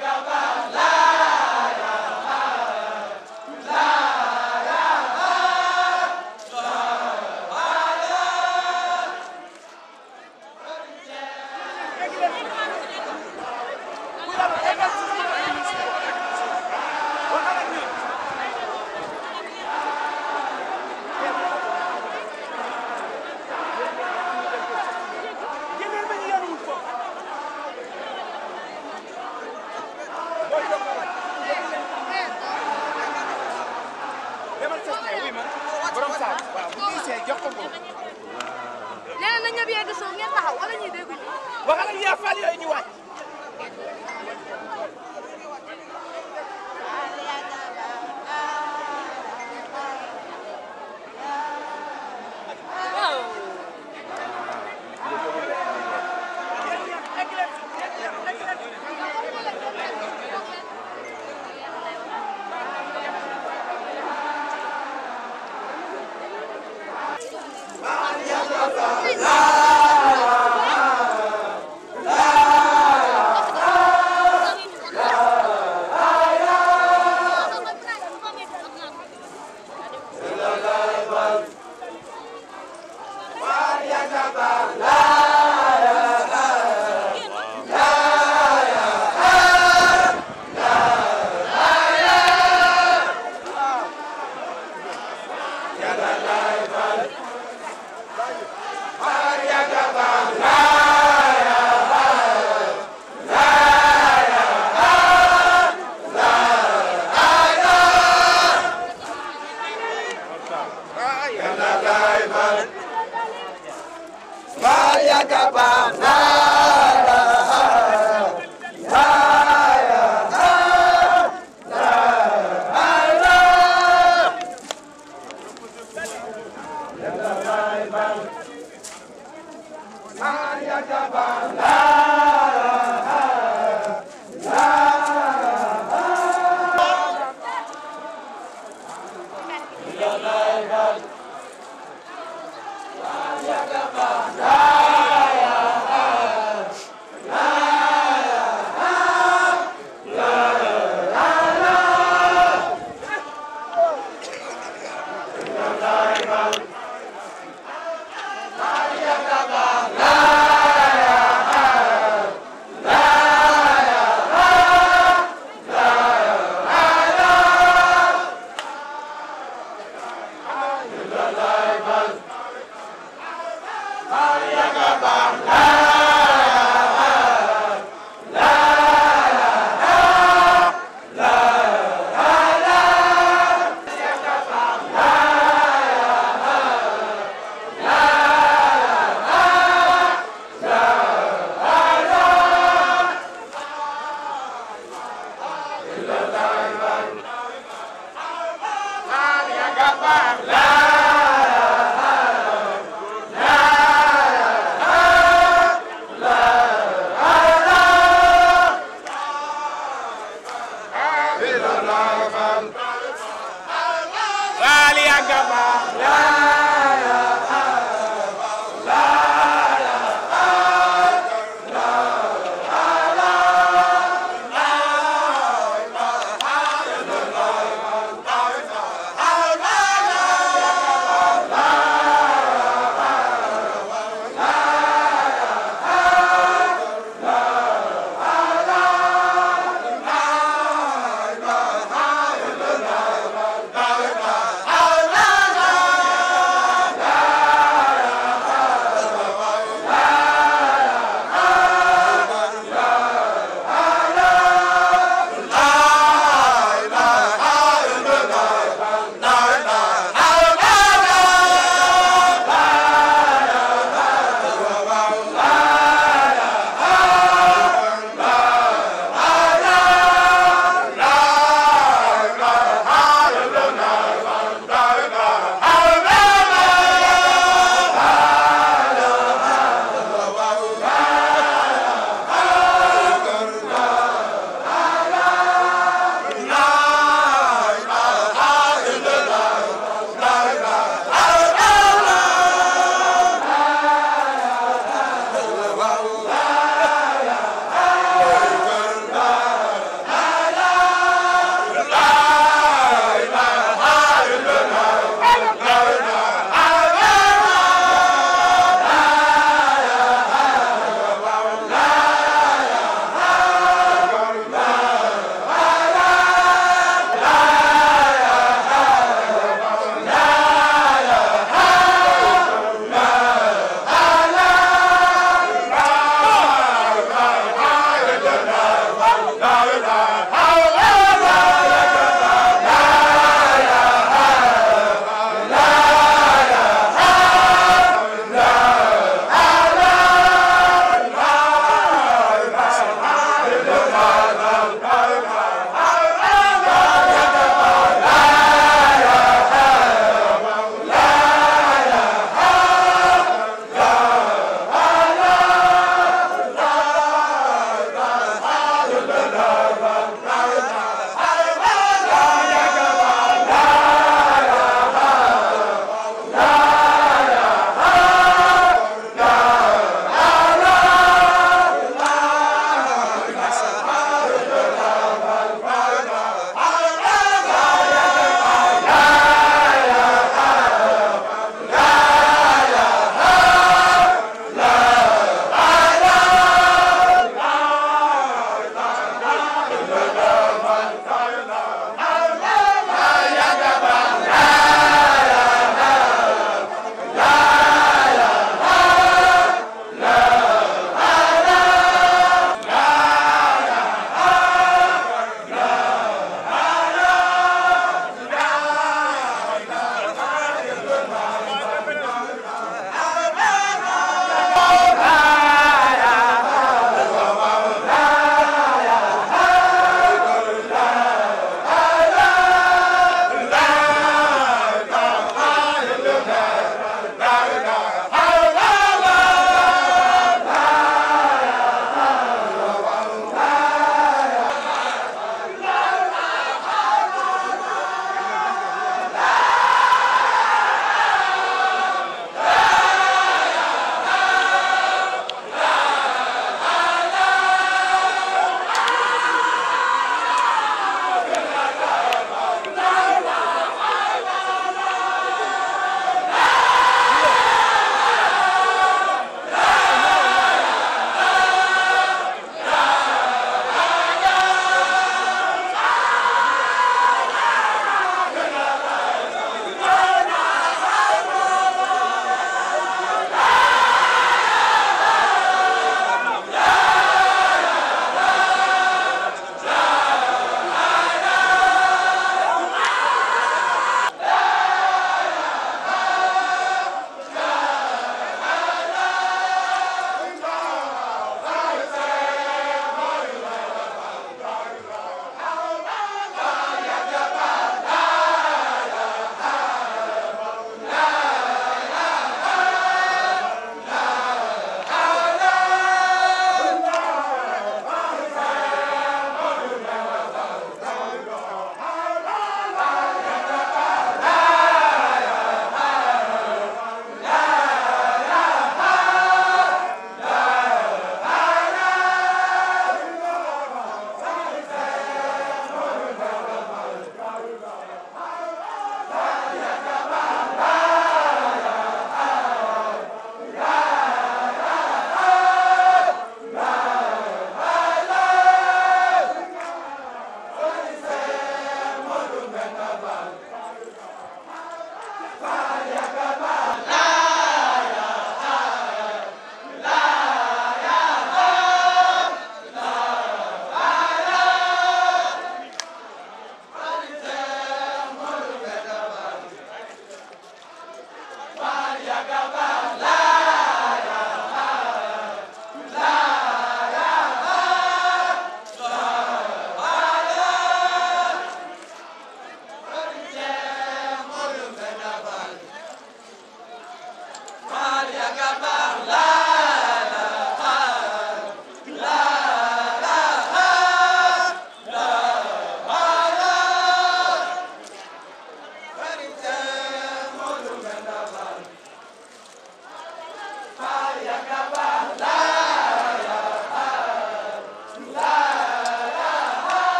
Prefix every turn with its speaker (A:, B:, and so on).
A: Baba.
B: La